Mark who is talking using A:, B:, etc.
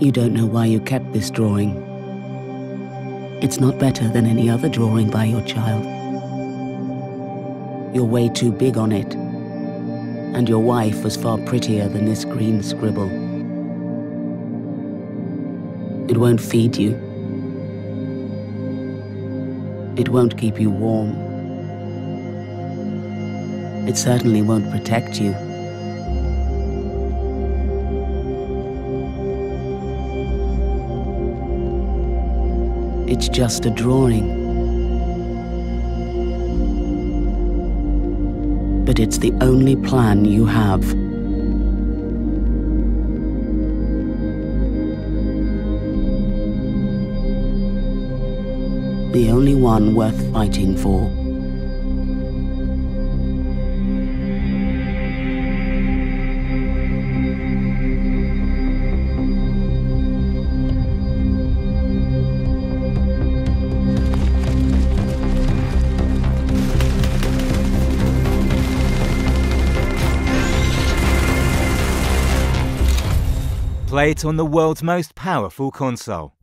A: You don't know why you kept this drawing. It's not better than any other drawing by your child. You're way too big on it. And your wife was far prettier than this green scribble. It won't feed you. It won't keep you warm. It certainly won't protect you. It's just a drawing. But it's the only plan you have. The only one worth fighting for.
B: Play it on the world's most powerful console.